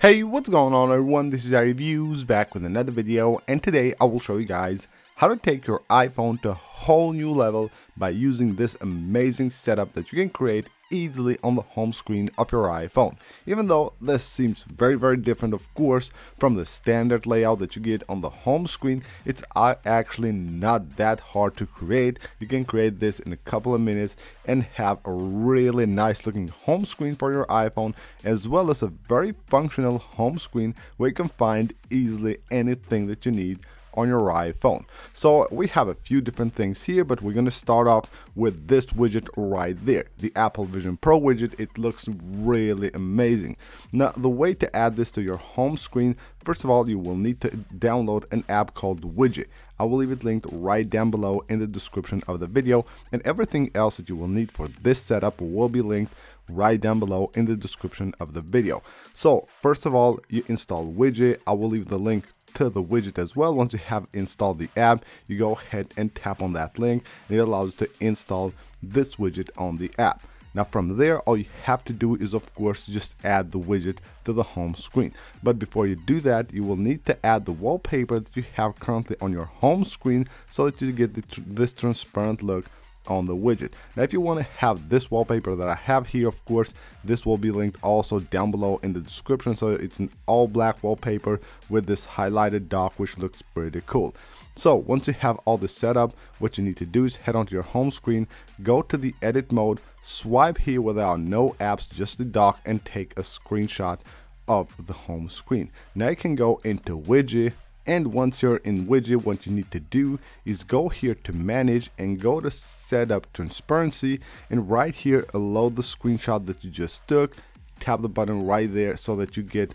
Hey, what's going on everyone? This is iReviews back with another video and today I will show you guys how to take your iPhone to a whole new level by using this amazing setup that you can create easily on the home screen of your iPhone. Even though this seems very very different of course from the standard layout that you get on the home screen, it's actually not that hard to create. You can create this in a couple of minutes and have a really nice looking home screen for your iPhone as well as a very functional home screen where you can find easily anything that you need on your iPhone. So we have a few different things here, but we're gonna start off with this widget right there, the Apple Vision Pro widget. It looks really amazing. Now, the way to add this to your home screen, first of all, you will need to download an app called Widgy. I will leave it linked right down below in the description of the video, and everything else that you will need for this setup will be linked right down below in the description of the video. So first of all, you install Widgy. I will leave the link to the widget as well. Once you have installed the app, you go ahead and tap on that link and it allows you to install this widget on the app. Now from there, all you have to do is of course just add the widget to the home screen. But before you do that, you will need to add the wallpaper that you have currently on your home screen so that you get tr this transparent look on the widget. Now if you want to have this wallpaper that I have here, of course, this will be linked also down below in the description. So it's an all black wallpaper with this highlighted dock, which looks pretty cool. So once you have all this set up, what you need to do is head onto your home screen, go to the edit mode, swipe here without no apps, just the dock and take a screenshot of the home screen. Now you can go into Widgy, and once you're in Widgy, what you need to do is go here to manage and go to setup transparency. And right here load the screenshot that you just took. Tap the button right there so that you get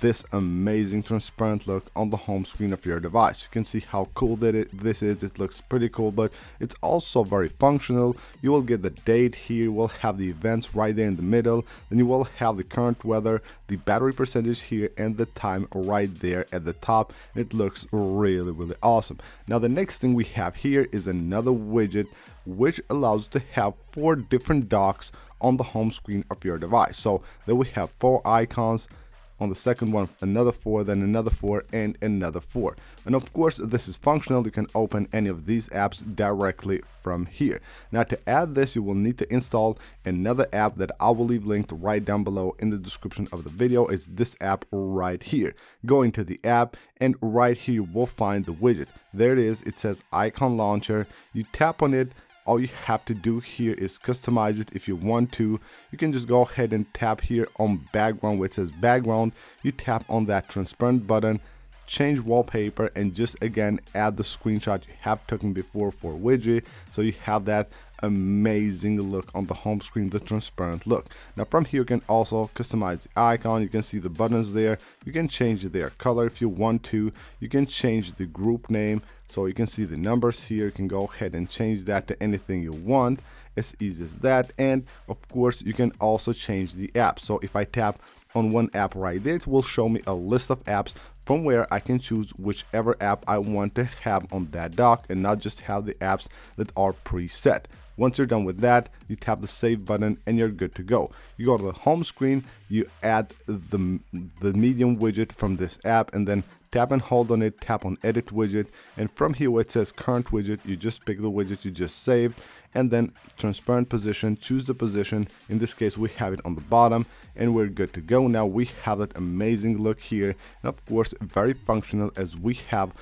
this amazing transparent look on the home screen of your device. You can see how cool that it, this is. It looks pretty cool, but it's also very functional. You will get the date here. We'll have the events right there in the middle. Then you will have the current weather, the battery percentage here, and the time right there at the top. It looks really, really awesome. Now, the next thing we have here is another widget which allows to have four different docks on the home screen of your device. So then we have four icons on the second one another four then another four and another four. And of course this is functional. You can open any of these apps directly from here. Now to add this you will need to install another app that i will leave linked right down below in the description of the video. It's this app right here. Go into the app and right here you will find the widget. There it is. It says icon launcher. You tap on it all you have to do here is customize it if you want to. You can just go ahead and tap here on background where it says background. You tap on that transparent button change wallpaper and just again add the screenshot you have taken before for Widgy. So you have that amazing look on the home screen the transparent look. Now from here you can also customize the icon. You can see the buttons there. You can change their color if you want to. You can change the group name. So you can see the numbers here. You can go ahead and change that to anything you want. As easy as that. And of course you can also change the app. So if I tap on one app right there it will show me a list of apps from where I can choose whichever app I want to have on that dock and not just have the apps that are preset once you're done with that, you tap the save button and you're good to go. You go to the home screen, you add the, the medium widget from this app and then tap and hold on it, tap on edit widget. And from here where it says current widget, you just pick the widget you just saved and then transparent position, choose the position. In this case, we have it on the bottom and we're good to go. Now we have that amazing look here. And of course, very functional as we have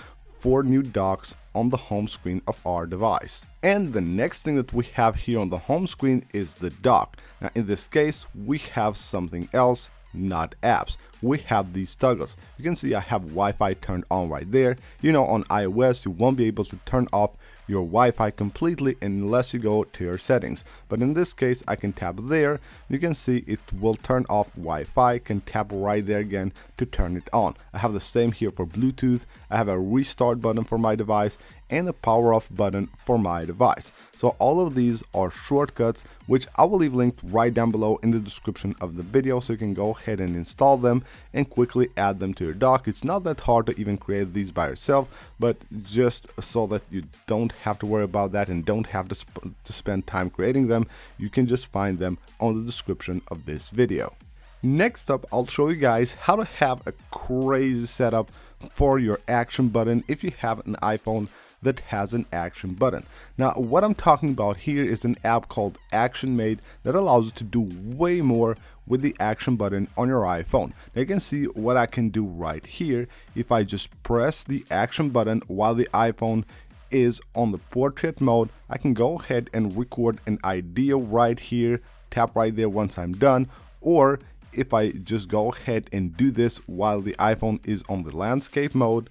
four new docks on the home screen of our device. And the next thing that we have here on the home screen is the dock. Now in this case, we have something else, not apps. We have these toggles. You can see I have Wi-Fi turned on right there. You know on iOS you won't be able to turn off your Wi-Fi completely unless you go to your settings. But in this case, I can tap there. You can see it will turn off Wi-Fi. Can tap right there again to turn it on. I have the same here for Bluetooth. I have a restart button for my device and a power off button for my device. So all of these are shortcuts which I will leave linked right down below in the description of the video so you can go ahead and install them and quickly add them to your dock. It's not that hard to even create these by yourself but just so that you don't have to worry about that and don't have to, sp to spend time creating them you can just find them on the description of this video. Next up, I'll show you guys how to have a crazy setup for your action button if you have an iPhone that has an action button. Now what I'm talking about here is an app called Action Made that allows you to do way more with the action button on your iPhone. Now you can see what I can do right here if I just press the action button while the iPhone is on the portrait mode. I can go ahead and record an idea right here tap right there once I'm done or if I just go ahead and do this while the iPhone is on the landscape mode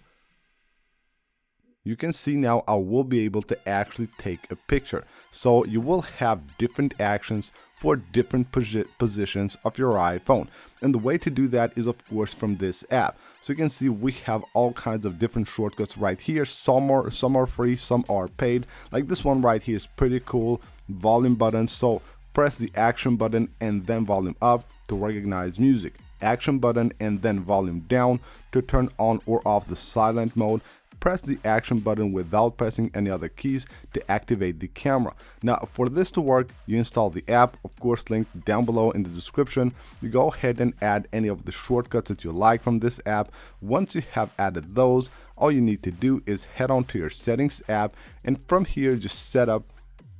you can see now I will be able to actually take a picture. So you will have different actions for different posi positions of your iPhone. And the way to do that is of course from this app. So you can see we have all kinds of different shortcuts right here. Some are, some are free, some are paid. Like this one right here is pretty cool. Volume button. So press the action button and then volume up to recognize music action button and then volume down to turn on or off the silent mode press the action button without pressing any other keys to activate the camera. Now for this to work, you install the app, of course linked down below in the description. You go ahead and add any of the shortcuts that you like from this app. Once you have added those, all you need to do is head on to your settings app and from here just set up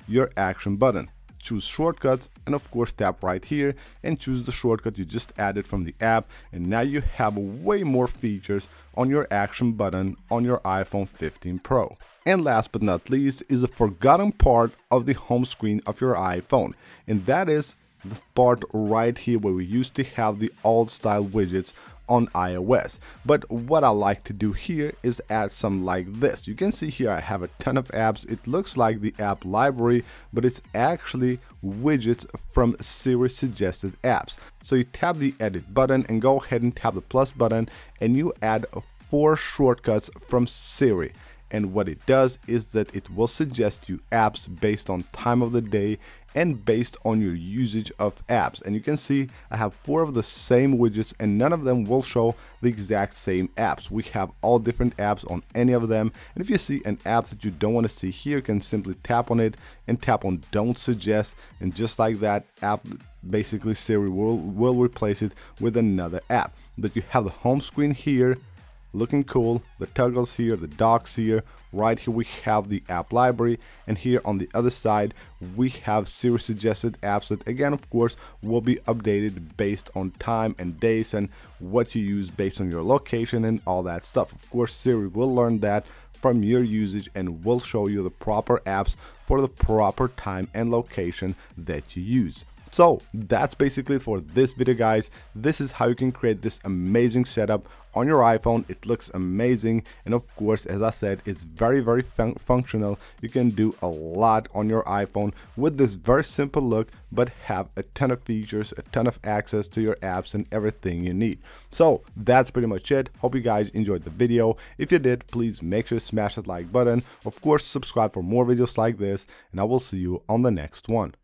your action button choose shortcuts and of course tap right here and choose the shortcut you just added from the app and now you have way more features on your action button on your iPhone 15 Pro. And last but not least is a forgotten part of the home screen of your iPhone and that is the part right here where we used to have the old style widgets on iOS. But what I like to do here is add some like this. You can see here I have a ton of apps. It looks like the app library, but it's actually widgets from Siri suggested apps. So you tap the edit button and go ahead and tap the plus button and you add four shortcuts from Siri and what it does is that it will suggest you apps based on time of the day and based on your usage of apps. And you can see I have four of the same widgets and none of them will show the exact same apps. We have all different apps on any of them. And if you see an app that you don't want to see here, you can simply tap on it and tap on don't suggest. And just like that app, basically Siri will, will replace it with another app. But you have the home screen here looking cool. The toggles here the docks here. Right here we have the app library and here on the other side we have Siri suggested apps that again of course will be updated based on time and days and what you use based on your location and all that stuff. Of course Siri will learn that from your usage and will show you the proper apps for the proper time and location that you use so that's basically it for this video guys. This is how you can create this amazing setup on your iPhone. It looks amazing and of course as I said it's very very fun functional. You can do a lot on your iPhone with this very simple look but have a ton of features, a ton of access to your apps and everything you need. So that's pretty much it. Hope you guys enjoyed the video. If you did please make sure to smash that like button. Of course subscribe for more videos like this and I will see you on the next one.